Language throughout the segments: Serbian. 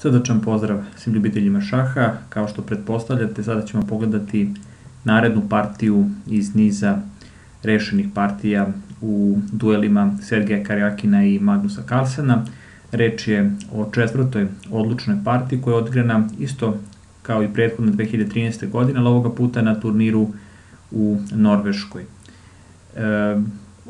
Srdačan pozdrav svim ljubiteljima šaha. Kao što pretpostavljate, sada ćemo pogledati narednu partiju iz niza rešenih partija u duelima Sergeja Karjakina i Magnusa Carlsena. Reč je o četvrtoj odlučnoj partiji koja je odgrana isto kao i prethodne 2013. godine, ali ovoga puta na turniru u Norveškoj. E,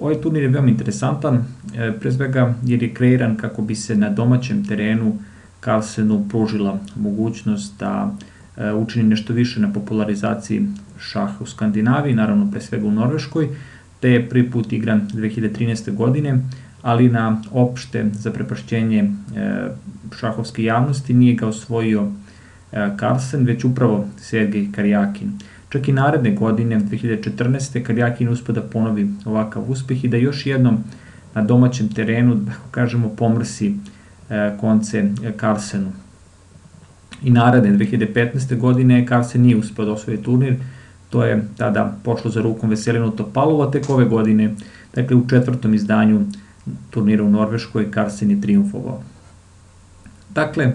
ovaj turnir je veoma interesantan, e, pre svega jer je kreiran kako bi se na domaćem terenu Carlsenu pružila mogućnost da e, učini nešto više na popularizaciji šaha u Skandinaviji, naravno pre svega u Norveškoj, te je prvi put igran 2013. godine, ali na opšte zaprepašćenje e, šahovske javnosti nije ga osvojio e, Carlsen, već upravo Sergej Karjakin. Čak i naredne godine, 2014. Karjakin uspio da ponovi ovakav uspeh i da još jednom na domaćem terenu, da kažemo, pomrsi E, konce Carlsenu. I naredne 2015. godine Carlsen nije uspeo da osvoje turnir, to je tada pošlo za rukom Veselinu Topalova, tek ove godine, dakle u četvrtom izdanju turnira u Norveškoj, Carlsen je triumfovao. Dakle,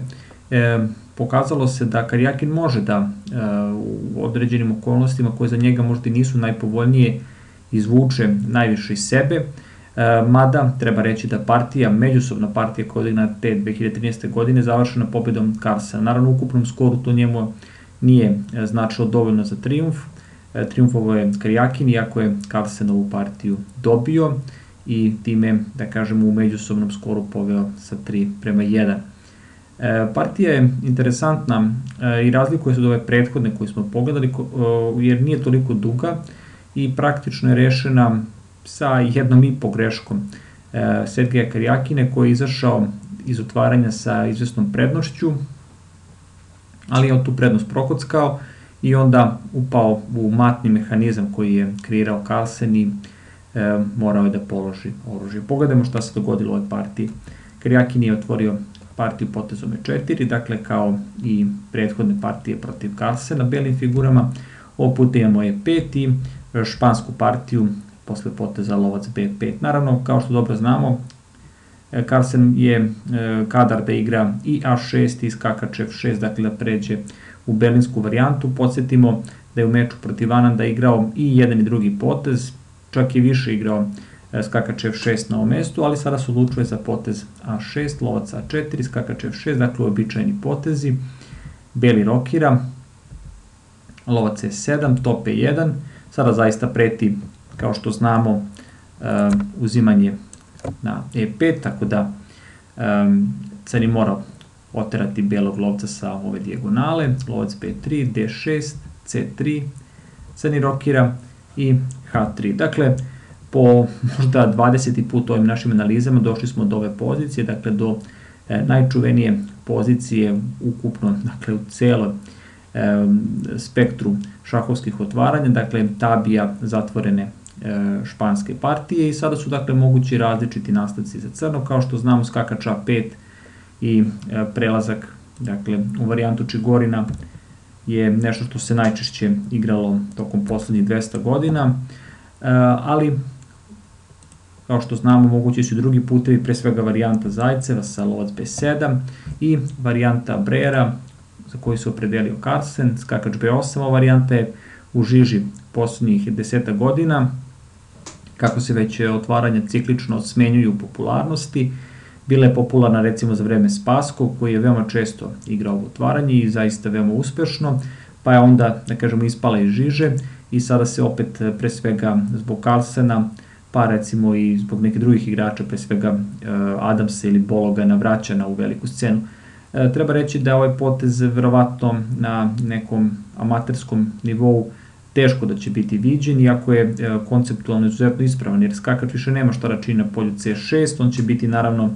e, pokazalo se da Karjakin može da e, u određenim okolnostima koje za njega možda nisu najpovoljnije izvuče najviše iz sebe, E, mada treba reći da partija, međusobna partija koja je te 2013. godine završena pobedom Carlsena. Naravno, u ukupnom skoru to njemu nije e, značilo dovoljno za triumf. E, triumfovo je Karjakin, iako je Carlsen ovu partiju dobio i time, da kažemo, u međusobnom skoru poveo sa 3 prema 1. Partija je interesantna i razlikuje se od ove prethodne koje smo pogledali, jer nije toliko duga i praktično je rešena sa jednom i po greškom e, Sergeja Karjakine koji je izašao iz otvaranja sa izvesnom prednošću, ali je on tu prednost prokockao i onda upao u matni mehanizam koji je kreirao Carlsen i e, morao je da položi oružje. Pogledajmo šta se dogodilo u ovoj partiji. Karjakin je otvorio partiju potezom E4, dakle kao i prethodne partije protiv Carlsena belim figurama. Ovo puta imamo E5 i špansku partiju posle poteza lovac B5. Naravno, kao što dobro znamo, e, Carlsen je e, kadar da igra i A6 i skakač F6, dakle da pređe u berlinsku varijantu. Podsjetimo da je u meču protiv Ananda igrao i jedan i drugi potez, čak i više igrao e, skakač F6 na ovom mestu, ali sada se odlučuje za potez A6, lovac A4, skakač F6, dakle običajni potezi, beli rokira, lovac E7, top E1, sada zaista preti kao što znamo, um, uzimanje na E5, tako da um, crni mora oterati belog lovca sa ove dijagonale, lovac B3, D6, C3, crni rokira i H3. Dakle, po možda 20. put ovim našim analizama došli smo do ove pozicije, dakle do e, najčuvenije pozicije ukupno, dakle u celoj spektru šahovskih otvaranja, dakle tabija zatvorene španske partije i sada su dakle mogući različiti nastavci za crno, kao što znamo skakač A5 i e, prelazak dakle, u varijantu Čigorina je nešto što se najčešće igralo tokom poslednjih 200 godina, e, ali kao što znamo mogući su i drugi putevi, pre svega varijanta Zajceva sa lovac B7 i varijanta Brera za koji se opredelio Carlsen, skakač B8, ova varijanta je u žiži poslednjih deseta godina, kako se već otvaranja ciklično smenjuju u popularnosti. Bila je popularna recimo za vreme Spasko, koji je veoma često igrao u otvaranje i zaista veoma uspešno, pa je onda, da kažemo, ispala iz žiže i sada se opet pre svega zbog Carlsena, pa recimo i zbog nekih drugih igrača, pre svega eh, Adamsa ili Bologana vraća na u veliku scenu. Eh, treba reći da je ovaj potez verovatno na nekom amaterskom nivou teško da će biti viđen, iako je e, konceptualno izuzetno ispravan, jer skakač više nema šta račini na polju C6, on će biti naravno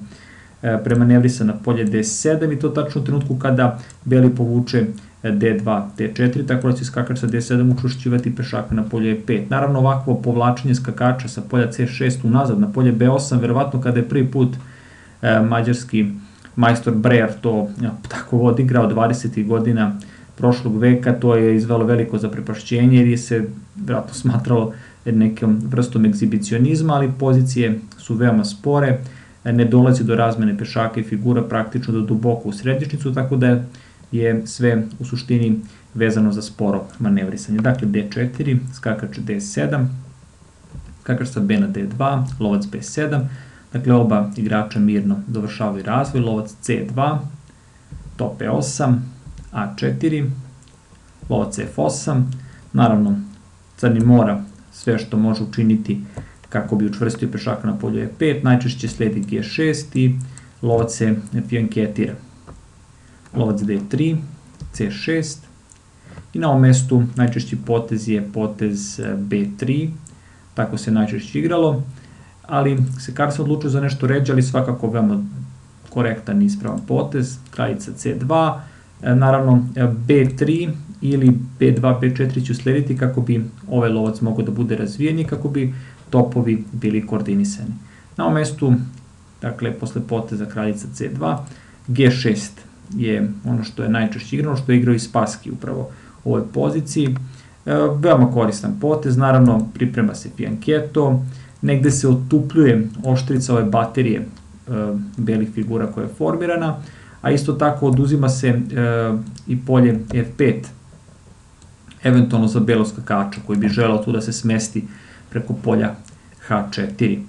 e, premanevrisan na polje D7 i to tačno u trenutku kada beli povuče D2, e, D4, tako da će skakač sa D7 učušćivati pešaka na polje E5. Naravno, ovakvo povlačenje skakača sa polja C6 unazad na polje B8, verovatno kada je prvi put mađarski majstor Breer to tako odigrao 20. godina prošlog veka, to je izvelo veliko zaprepašćenje jer je se vratno smatralo nekom vrstom egzibicionizma, ali pozicije su veoma spore. ne dolazi do razmene pešaka i figura praktično do duboko u središnicu, tako da je sve u suštini vezano za sporo manevrisanje. Dakle, D4, skakač D7, skakač sa B na D2, lovac B7, dakle oba igrača mirno dovršavaju razvoj, lovac C2, top E8, A4, lovac F8, naravno crni mora sve što može učiniti kako bi učvrstio pešaka na polju E5, najčešće sledi G6 i lovac se fijanketira. Lovac D3, C6 i na ovom mestu najčešći potez je potez e, B3, tako se najčešće igralo, ali se Carlsen odlučio za nešto ređe, ali svakako veoma korektan i ispravan potez, kraljica C2, e, naravno e, B3 ili B2, B4 ću slediti kako bi ovaj lovac mogao da bude razvijen i kako bi topovi bili koordinisani. Na ovom mestu, dakle, posle poteza kraljica C2, G6 je ono što je najčešće igrano, što je igrao i Spaski upravo u ovoj poziciji. E, veoma koristan potez, naravno priprema se pijanketo, negde se otupljuje oštrica ove baterije e, belih figura koja je formirana, a isto tako oduzima se e, i polje F5, eventualno za belog skakača koji bi želao tu da se smesti preko polja H4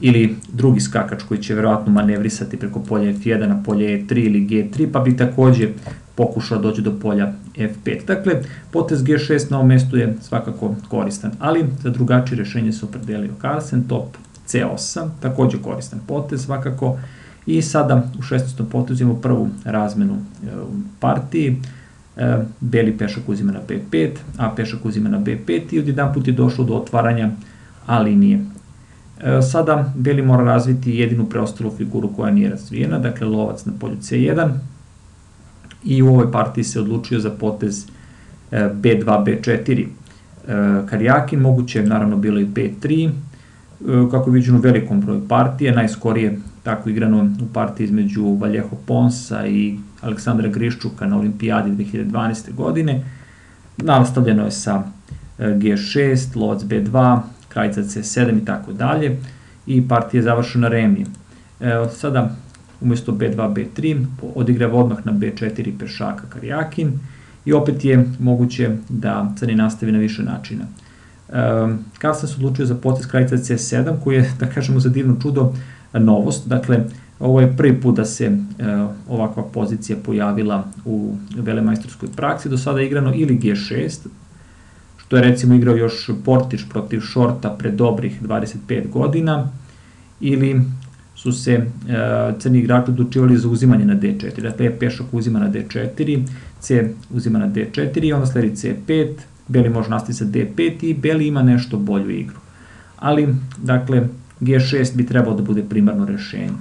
ili drugi skakač koji će verovatno manevrisati preko polja F1 na polje E3 ili G3, pa bi takođe pokušao doći do polja F5. Dakle, potez G6 na ovom mestu je svakako koristan, ali za drugačije rešenje se opredelio Carlsen, top C8, takođe koristan potez svakako, i sada u 16. potezu imamo prvu razmenu e, u partiji, e, beli pešak uzima na B5, a pešak uzima na B5 i odjedan put je došlo do otvaranja A linije. E, sada beli mora razviti jedinu preostalu figuru koja nije razvijena, dakle lovac na polju C1 i u ovoj partiji se odlučio za potez B2, B4. Karjakin, moguće naravno bilo i B3, kako je viđeno u velikom broju partije, najskorije tako igrano u partiji između Valjeho Ponsa i Aleksandra Griščuka na olimpijadi 2012. godine. Nastavljeno je sa G6, lovac B2, kraljica C7 i tako dalje i partija je završena remije. Evo, sada umesto B2, B3 odigrava odmah na B4 pešaka Karjakin i opet je moguće da crni nastavi na više načina. E, sam se odlučio za potez kraljica C7 koji je, da kažemo za divno čudo, novost. Dakle, ovo je prvi put da se e, ovakva pozicija pojavila u velemajstorskoj praksi. Do sada je igrano ili G6, što je recimo igrao još Portiš protiv Šorta pre dobrih 25 godina, ili su se e, crni igrači odlučivali za uzimanje na D4. Dakle, pešak uzima na D4, C uzima na D4 i onda sledi C5, Beli može nastaviti sa D5 i Beli ima nešto bolju igru. Ali, dakle, G6 bi trebao da bude primarno rešenje.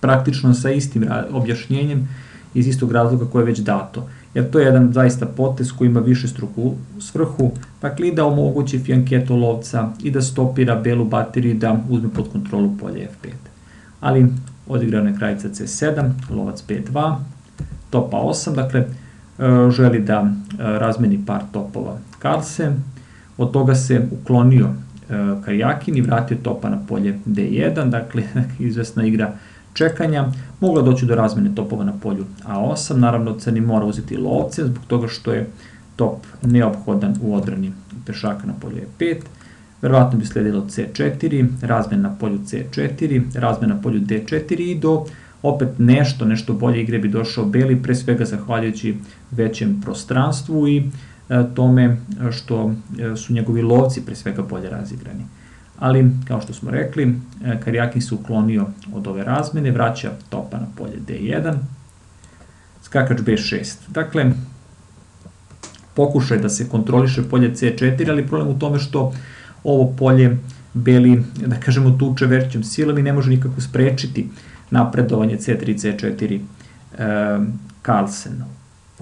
Praktično sa istim objašnjenjem iz istog razloga koje je već dato jer to je jedan zaista potez koji ima više struku svrhu, dakle i da omogući fijanketo lovca i da stopira belu bateriju da uzme pod kontrolu polje F5. Ali odigrana je kraljica C7, lovac B2, topa 8, dakle e, želi da e, razmeni par topova Carlsen, od toga se uklonio Karjakin i vratio topa na polje D1, dakle izvesna igra čekanja, mogla doći do razmene topova na polju A8, naravno crni mora uzeti lovce zbog toga što je top neophodan u odbrani pešaka na polju E5, verovatno bi sledilo C4, razmena na polju C4, razmena na polju D4 i do opet nešto, nešto bolje igre bi došao Beli, pre svega zahvaljujući većem prostranstvu i e, tome što e, su njegovi lovci pre svega bolje razigrani ali kao što smo rekli, e, Karjakin se uklonio od ove razmene, vraća topa na polje D1, skakač B6. Dakle, pokušaj da se kontroliše polje C4, ali problem u tome što ovo polje beli, da kažemo, tuče većom silom i ne može nikako sprečiti napredovanje C3, C4 e, Carlsen.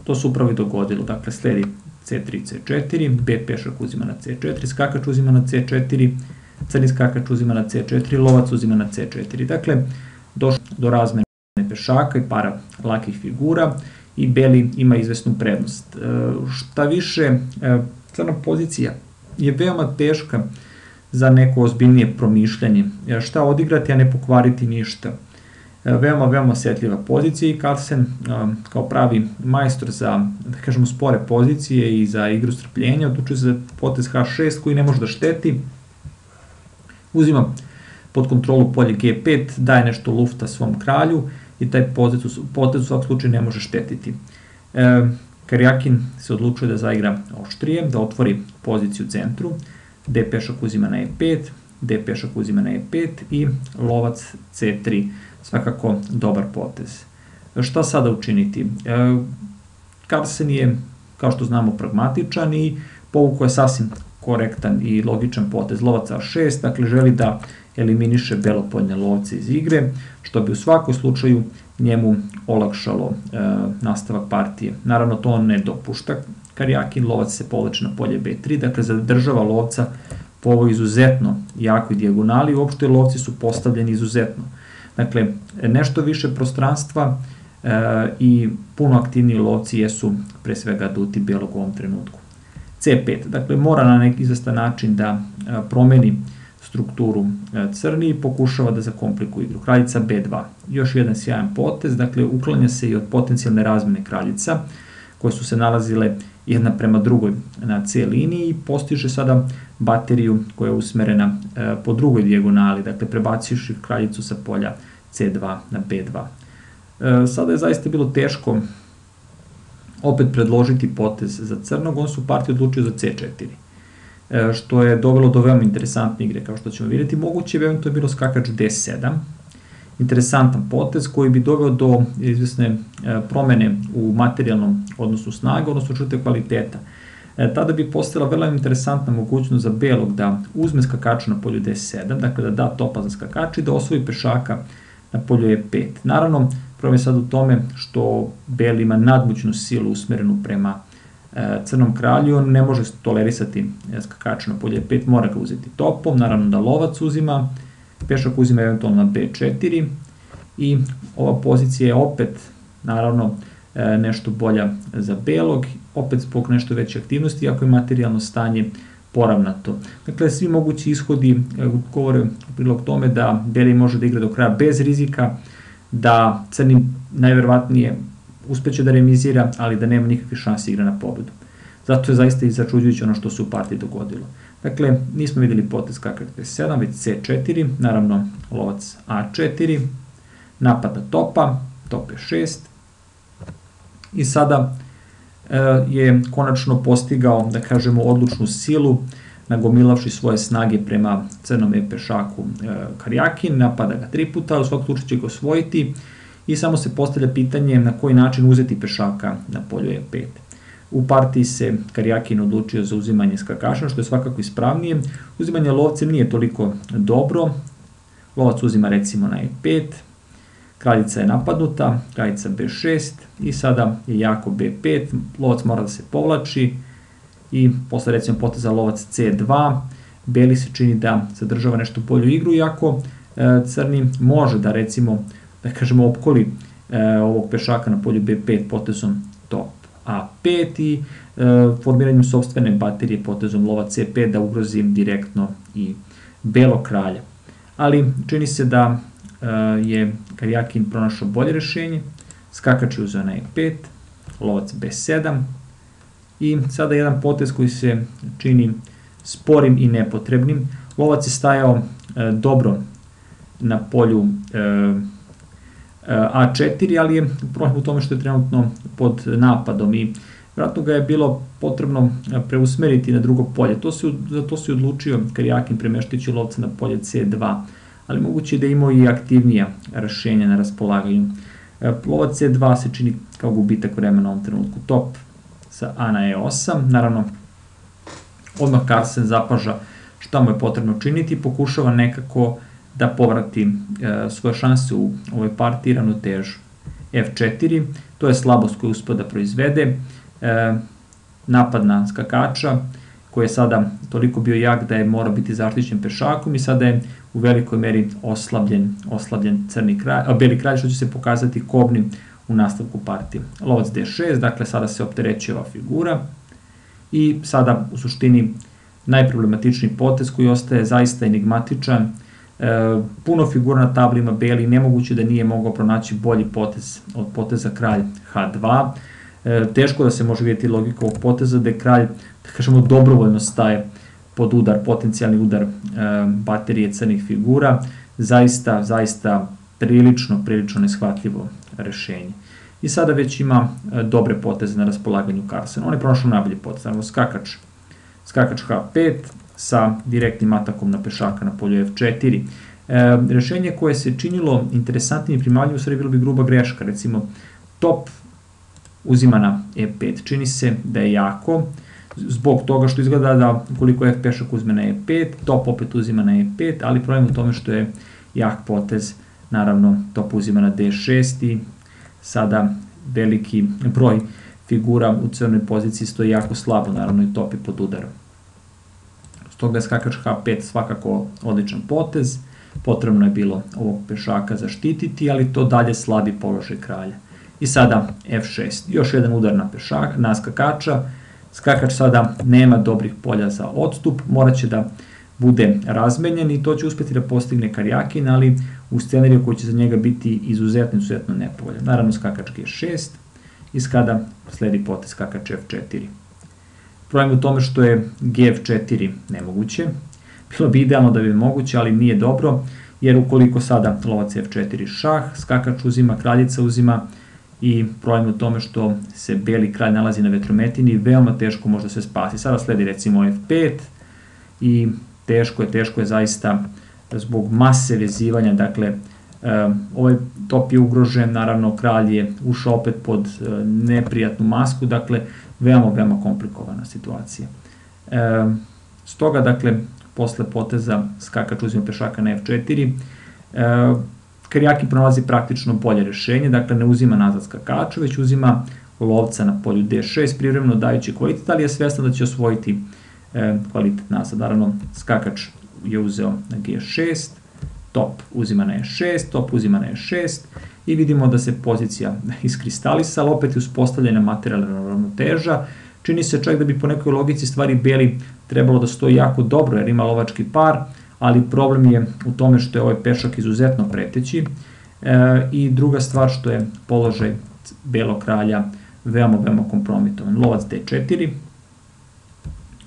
To se upravo i dogodilo. Dakle, sledi C3, C4, B pešak uzima na C4, skakač uzima na C4, crni skakač uzima na C4, lovac uzima na C4. Dakle, došlo do razmene pešaka i para lakih figura i beli ima izvesnu prednost. E, šta više, e, crna pozicija je veoma teška za neko ozbiljnije promišljanje. Šta odigrati, a ne pokvariti ništa. Veoma, veoma osjetljiva pozicija i Carlsen kao pravi majstor za, da kažemo, spore pozicije i za igru strpljenja odlučuje se za potez H6 koji ne može da šteti. Uzima pod kontrolu polje G5, daje nešto lufta svom kralju i taj potez, potez u svakom slučaju ne može štetiti. E, Karjakin se odlučuje da zaigra oštrije, da otvori poziciju u centru, D pešak uzima na E5, D pešak uzima na E5 i lovac C3. Svakako dobar potez. Šta sada učiniti? E, Carlsen je, kao što znamo, pragmatičan i povuko je sasvim korektan i logičan potez lovac A6, dakle želi da eliminiše belopoljne lovce iz igre, što bi u svakom slučaju njemu olakšalo e, nastavak partije. Naravno, to ne dopušta. Karjakin lovac se povlači na polje B3, dakle zadržava lovca po ovoj izuzetno jakoj dijagonali, uopšte lovci su postavljeni izuzetno. Dakle, nešto više prostranstva e, i puno aktivniji lovci jesu pre svega duti belog u ovom trenutku. C5, dakle mora na neki izvestan način da e, promeni strukturu e, crni i pokušava da zakomplikuje igru. Kraljica B2, još jedan sjajan potez, dakle uklanja se i od potencijalne razmene kraljica koje su se nalazile jedna prema drugoj na C liniji i postiže sada bateriju koja je usmerena e, po drugoj dijagonali, dakle prebaciš kraljicu sa polja C2 na B2. E, sada je zaista bilo teško opet predložiti potez za crnog, on su partiju odlučio za C4 e, što je dovelo do veoma interesantne igre, kao što ćemo vidjeti. Moguće bi eventualno bilo skakač D7, interesantan potez koji bi doveo do izvesne e, promene u materijalnom odnosu snaga, odnosno čute kvaliteta. E, tada bi postala veoma interesantna mogućnost za belog da uzme skakača na polju D7, dakle da da topa za skakač i da osvoji pešaka na polju E5. Naravno, problem je sad u tome što bel ima nadmućnu silu usmerenu prema e, crnom kralju, on ne može tolerisati skakača na polje E5, mora ga uzeti topom, naravno da lovac uzima, pešak uzima eventualno na B4 i ova pozicija je opet, naravno, e, nešto bolja za belog, opet zbog nešto veće aktivnosti, ako je materijalno stanje poravnato. Dakle, svi mogući ishodi e, govore u prilog tome da beli može da igra do kraja bez rizika, da crni najverovatnije uspeće da remizira, ali da nema nikakve šanse igra na pobedu. Zato je zaista i začuđujuće ono što se u partiji dogodilo. Dakle, nismo videli potez je 7, već C4, naravno lovac A4, napada topa, top je 6, i sada e, je konačno postigao, da kažemo, odlučnu silu, nagomilavši svoje snage prema crnom e pešaku Karjakin, napada ga tri puta, u svog slučaju će ga osvojiti. I samo se postavlja pitanje na koji način uzeti pešaka na polju E5. U partiji se Karjakin odlučio za uzimanje skakaša, što je svakako ispravnije. Uzimanje lovcem nije toliko dobro. Lovac uzima recimo na E5, kraljica je napadnuta, kraljica B6 i sada je jako B5, lovac mora da se povlači i posle recimo poteza lovac C2, beli se čini da zadržava nešto bolju igru, iako e, crni može da recimo, da kažemo, opkoli e, ovog pešaka na polju B5 potezom top A5 i e, formiranjem sobstvene baterije potezom lova C5 da ugrozi direktno i belo kralja. Ali čini se da e, je Karjakin pronašao bolje rešenje, skakač je uzeo na E5, lovac B7 i sada jedan potez koji se čini sporim i nepotrebnim. Lovac je stajao e, dobro na polju e, A4, ali je problem u tome što je trenutno pod napadom i vratno ga je bilo potrebno preusmeriti na drugo polje. To se, za to se odlučio Karjakin premeštajući lovca na polje C2, ali moguće je da imao i aktivnija rešenja na raspolaganju. Lovac C2 se čini kao gubitak vremena u ovom trenutku. Top sa A na E8, naravno odmah Carlsen zapaža šta mu je potrebno činiti, pokušava nekako da povrati e, svoje šanse u ovoj partiji ravnotežu. F4, to je slabost koju uspio da proizvede, e, napad na skakača, koji je sada toliko bio jak da je mora biti zaštićen pešakom i sada je u velikoj meri oslabljen, oslabljen crni kralj, a, beli kralj, što će se pokazati kobnim u nastavku partije. Lovac D6, dakle sada se opterećuje ova figura i sada u suštini najproblematičniji potez koji ostaje zaista enigmatičan. E, puno figura na tabli ima beli, nemoguće da nije mogao pronaći bolji potez od poteza kralj H2. E, teško da se može vidjeti logika ovog poteza da je kralj, da kažemo, dobrovoljno staje pod udar, potencijalni udar e, baterije crnih figura. Zaista, zaista prilično, prilično neshvatljivo rešenje. I sada već ima e, dobre poteze na raspolaganju Carlsen. On je pronašao najbolji potez, naravno skakač, skakač H5 sa direktnim atakom na pešaka na polju F4. E, rešenje koje se činilo interesantnim i primavljivim u stvari bilo bi gruba greška, recimo top uzima na E5, čini se da je jako, zbog toga što izgleda da ukoliko F pešak uzme na E5, top opet uzima na E5, ali problem u tome što je jak potez, naravno top uzima na D6 i sada veliki broj figura u crnoj poziciji stoji jako slabo, naravno i top je pod udarom. Stoga je skakač H5 svakako odličan potez, potrebno je bilo ovog pešaka zaštititi, ali to dalje slabi položaj kralja. I sada F6, još jedan udar na, pešaka, na skakača, skakač sada nema dobrih polja za odstup, morat će da bude razmenjen i to će uspeti da postigne Karjakin, ali u scenariju koji će za njega biti izuzetno, izuzetno nepovoljan. Naravno skakač G6 i skada sledi potez skakač F4. Problem u tome što je Gf4 nemoguće. Bilo bi idealno da bi moguće, ali nije dobro, jer ukoliko sada lovac F4 šah, skakač uzima, kraljica uzima i problem u tome što se beli kralj nalazi na vetrometini, veoma teško može da se spasi. Sada sledi recimo F5 i teško je, teško je zaista zbog mase vezivanja, dakle, ovaj top je ugrožen, naravno kralj je ušao opet pod e, neprijatnu masku, dakle, veoma, veoma komplikovana situacija. Stoga, dakle, posle poteza skakač uzima pešaka na F4, Karijaki pronalazi praktično bolje rešenje, dakle ne uzima nazad skakača, već uzima lovca na polju D6, privremeno dajući kvalitet, ali je svestan da će osvojiti kvalitet nazad. Naravno, skakač je uzeo na G6, top uzima na E6, top uzima na E6 i vidimo da se pozicija iskristalisala, opet je uspostavljena materijalna ravnoteža, čini se čak da bi po nekoj logici stvari beli trebalo da stoji jako dobro jer ima lovački par, ali problem je u tome što je ovaj pešak izuzetno preteći e, i druga stvar što je položaj belog kralja veoma, veoma kompromitovan. Lovac D4,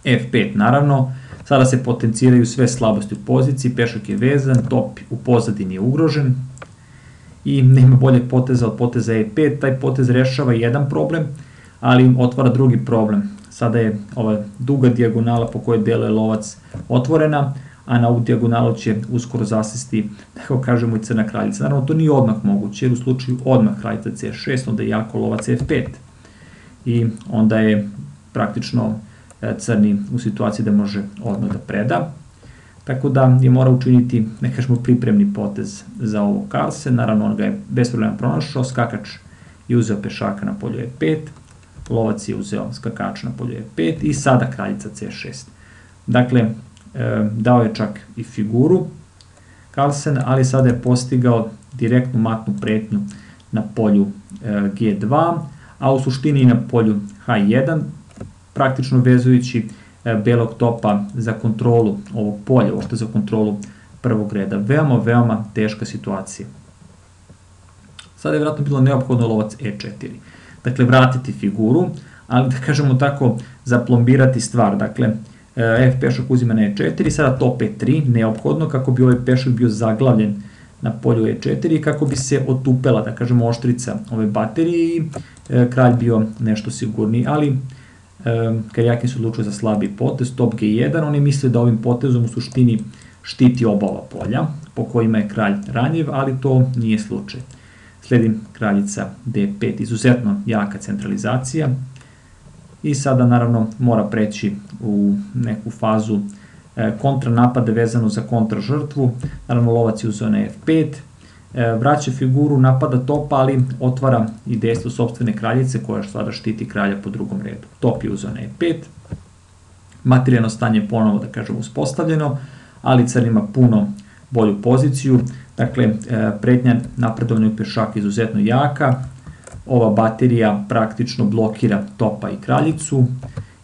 F5 naravno, sada se potenciraju sve slabosti u poziciji, pešak je vezan, top u pozadini je ugrožen i nema bolje poteza od poteza E5, taj potez rešava jedan problem, ali otvara drugi problem. Sada je ova duga dijagonala po kojoj deluje lovac otvorena, a na ovu dijagonalu će uskoro zasesti, kako kažemo, i crna kraljica. Naravno, to nije odmah moguće, jer u slučaju odmah kraljica C6, onda je jako lovac F5. I onda je praktično crni u situaciji da može odmah da preda. Tako da je mora učiniti, ne kažemo, pripremni potez za ovo Karlsen, naravno on ga je bez problema pronašao, skakač je uzeo pešaka na polju E5, lovac je uzeo skakač na polju E5 i sada kraljica C6. Dakle, e, dao je čak i figuru Carlsen, ali sada je postigao direktnu matnu pretnju na polju e, G2, a u suštini i na polju H1, praktično vezujući e, belog topa za kontrolu ovog polja, ošto za kontrolu prvog reda. Veoma, veoma teška situacija. Sada je vjerojatno bilo neophodno lovac E4. Dakle, vratiti figuru, ali da kažemo tako, zaplombirati stvar. Dakle, e, F pešak uzima na E4, sada top E3, neophodno kako bi ovaj pešak bio zaglavljen na polju E4 i kako bi se otupela, da kažemo, oštrica ove baterije i e, kralj bio nešto sigurniji, ali Karjakin se odlučio za slabi potez, top G1, oni misle da ovim potezom u suštini štiti oba ova polja, po kojima je kralj ranjiv, ali to nije slučaj. Sledi kraljica D5, izuzetno jaka centralizacija. I sada naravno mora preći u neku fazu e, kontranapada vezano za kontražrtvu, naravno lovac je uzeo na F5, E, vraća figuru, napada topa, ali otvara i dejstvo sobstvene kraljice koja sada štiti kralja po drugom redu. Top je uzeo na E5, materijalno stanje je ponovo, da kažem, uspostavljeno, ali car ima puno bolju poziciju, dakle, e, prednja napredovanja pešaka izuzetno jaka, ova baterija praktično blokira topa i kraljicu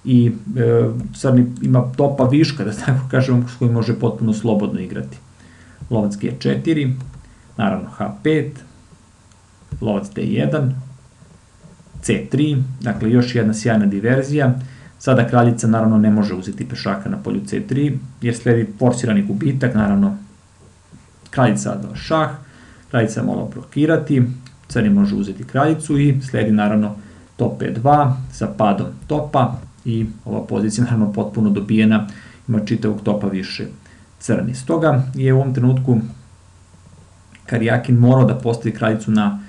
i e, crni ima topa viška, da tako kažemo, s kojim može potpuno slobodno igrati. Lovac G4, naravno H5, lovac D1, C3, dakle još jedna sjajna diverzija. Sada kraljica naravno ne može uzeti pešaka na polju C3, jer sledi forsirani gubitak, naravno kraljica A2 šah, kraljica mora blokirati, crni može uzeti kraljicu i sledi naravno top E2 sa padom topa i ova pozicija naravno potpuno dobijena, ima čitavog topa više crni. Stoga je u ovom trenutku Karjakin morao da postavi kraljicu na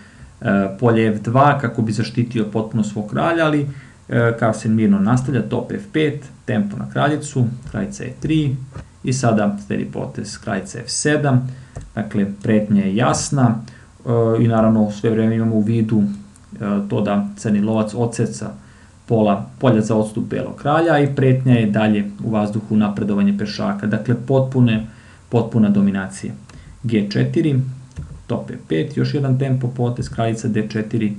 e, polje F2 kako bi zaštitio potpuno svog kralja, ali e, Carlsen mirno nastavlja top F5, tempo na kraljicu, kraljica E3 i sada sledi potez kraljica F7, dakle pretnja je jasna e, i naravno sve vreme imamo u vidu e, to da crni lovac odseca pola, polja za odstup belog kralja i pretnja je dalje u vazduhu napredovanje pešaka. Dakle, potpune, potpuna dominacija. G4, top E5, još jedan tempo potez, kraljica D4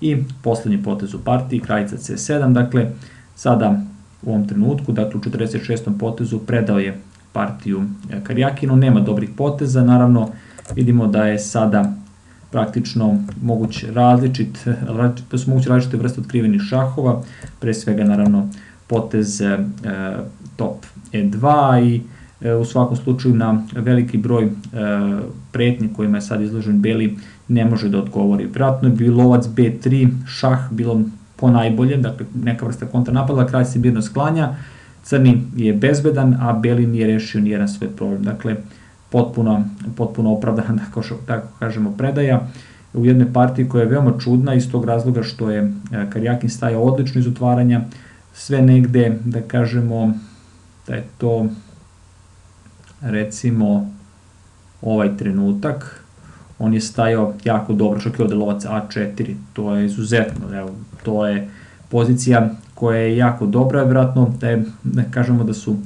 i poslednji potez u partiji, kraljica C7. Dakle, sada u ovom trenutku, dakle u 46. potezu predao je partiju Karjakinu, nema dobrih poteza, naravno vidimo da je sada praktično moguć različit, da su moguće različite vrste otkrivenih šahova, pre svega naravno potez e, top E2 i e, u svakom slučaju na veliki broj e, pretnji kojima je sad izložen Beli ne može da odgovori. Vratno je bilo lovac B3, šah bilo po najbolje, dakle neka vrsta kontranapada, kraj se birno sklanja, crni je bezbedan, a Beli nije rešio nijedan svoj problem. Dakle, potpuno, potpuno opravdana, tako, tako kažemo, predaja u jednoj partiji koja je veoma čudna iz tog razloga što je e, Karjakin stajao odlično iz otvaranja, sve negde, da kažemo, da je to recimo ovaj trenutak, on je stajao jako dobro, čak i ovde lovac A4, to je izuzetno, evo, to je pozicija koja je jako dobra, vratno da je, da kažemo da su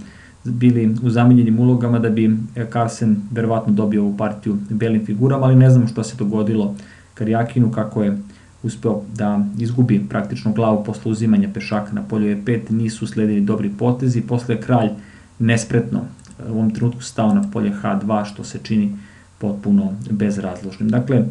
bili u zamenjenim ulogama da bi Carlsen verovatno dobio ovu partiju belim figurama, ali ne znamo što se dogodilo Karjakinu, kako je uspeo da izgubi praktično glavu posle uzimanja pešaka na polju E5, nisu sledili dobri potezi, posle je kralj nespretno u ovom trenutku stao na polje H2, što se čini potpuno bezrazložnim. Dakle,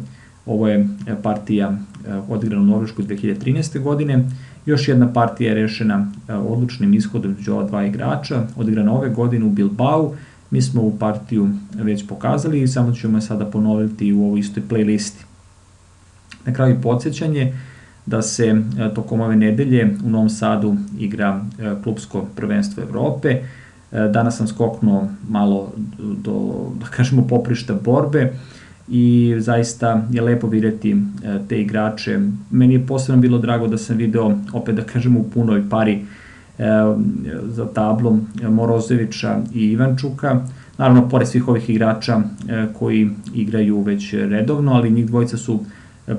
ovo je partija eh, odigrana u Norveškoj 2013. godine, Još jedna partija je rešena e, odlučnim ishodom među ova dva igrača, odigrana ove godine u Bilbao. Mi smo ovu partiju već pokazali i samo ćemo je sada ponoviti u ovoj istoj playlisti. Na kraju podsjećanje da se e, tokom ove nedelje u Novom Sadu igra e, klubsko prvenstvo Evrope. Danas sam skoknuo malo do, da kažemo, poprišta borbe i zaista je lepo videti e, te igrače. Meni je posebno bilo drago da sam video, opet da kažemo u punoj pari e, za tablom Morozevića i Ivančuka. Naravno, pored svih ovih igrača e, koji igraju već redovno, ali njih dvojica su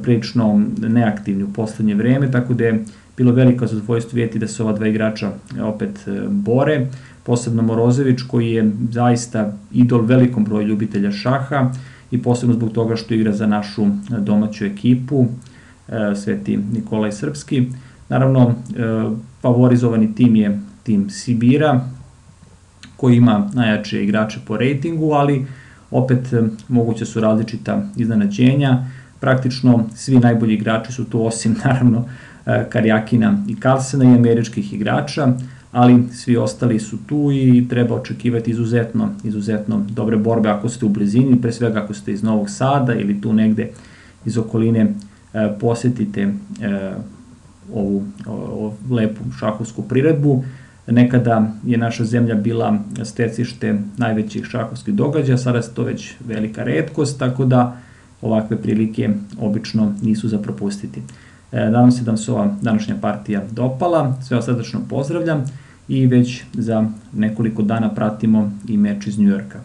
prilično neaktivni u poslednje vreme, tako da je bilo veliko zadovoljstvo vidjeti da se ova dva igrača opet bore, posebno Morozević koji je zaista idol velikom broju ljubitelja šaha, i posebno zbog toga što igra za našu e, domaću ekipu, e, Sveti Nikolaj Srpski. Naravno, e, favorizovani tim je tim Sibira, koji ima najjače igrače po rejtingu, ali opet moguće su različita iznenađenja. Praktično svi najbolji igrači su tu, osim naravno Karjakina i Carlsena i američkih igrača ali svi ostali su tu i treba očekivati izuzetno, izuzetno dobre borbe ako ste u blizini, pre svega ako ste iz Novog Sada ili tu negde iz okoline e, posetite e, ovu, ovu lepu šahovsku priredbu. Nekada je naša zemlja bila stecište najvećih šahovskih događaja, sada je to već velika redkost, tako da ovakve prilike obično nisu za propustiti. E, nadam se da vam se ova današnja partija dopala, sve vas srdečno pozdravljam i već za nekoliko dana pratimo i meč iz Njujorka.